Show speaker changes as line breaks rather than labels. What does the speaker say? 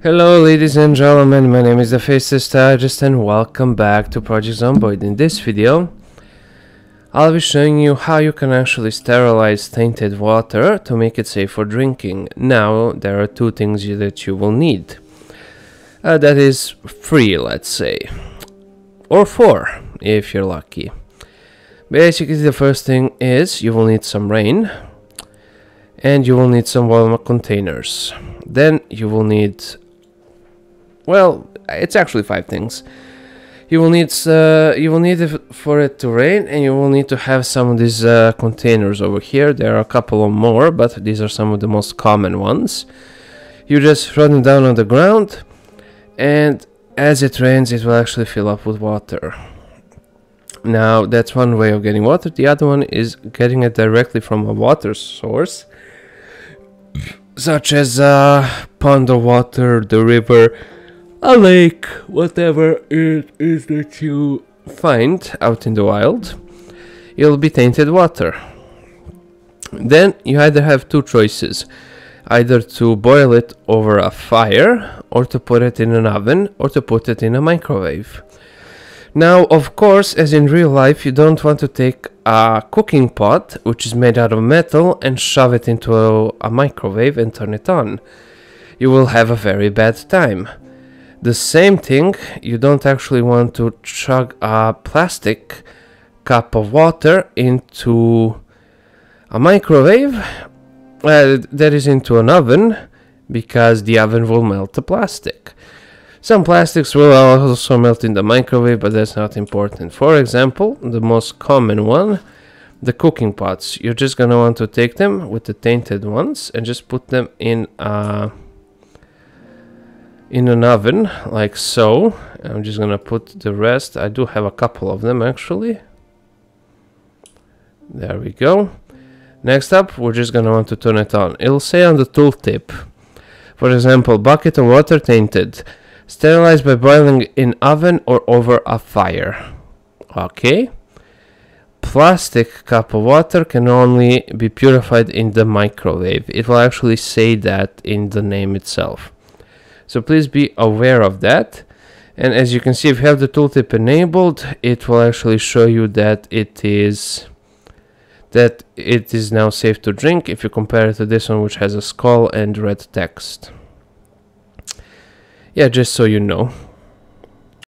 Hello ladies and gentlemen, my name is the Faceless Strategist and welcome back to Project Zomboid. In this video, I'll be showing you how you can actually sterilize tainted water to make it safe for drinking. Now, there are two things that you will need. Uh, that is three, let's say. Or four, if you're lucky. Basically, the first thing is you will need some rain. And you will need some warm containers. Then you will need well, it's actually five things. You will need uh, you will need it for it to rain, and you will need to have some of these uh, containers over here. There are a couple of more, but these are some of the most common ones. You just throw them down on the ground, and as it rains, it will actually fill up with water. Now, that's one way of getting water. The other one is getting it directly from a water source, such as a pond of water, the river a lake, whatever it is that you find out in the wild, it'll be tainted water. Then you either have two choices either to boil it over a fire, or to put it in an oven, or to put it in a microwave. Now, of course, as in real life, you don't want to take a cooking pot, which is made out of metal, and shove it into a, a microwave and turn it on. You will have a very bad time. The same thing, you don't actually want to chug a plastic cup of water into a microwave, uh, that is into an oven, because the oven will melt the plastic. Some plastics will also melt in the microwave, but that's not important. For example, the most common one, the cooking pots. You're just gonna want to take them with the tainted ones and just put them in a in an oven like so. I'm just gonna put the rest. I do have a couple of them actually. There we go. Next up we're just gonna want to turn it on. It'll say on the tooltip for example bucket of water tainted sterilized by boiling in oven or over a fire. Okay. Plastic cup of water can only be purified in the microwave. It will actually say that in the name itself so please be aware of that. And as you can see, if you have the tooltip enabled, it will actually show you that it is that it is now safe to drink if you compare it to this one which has a skull and red text. Yeah, just so you know.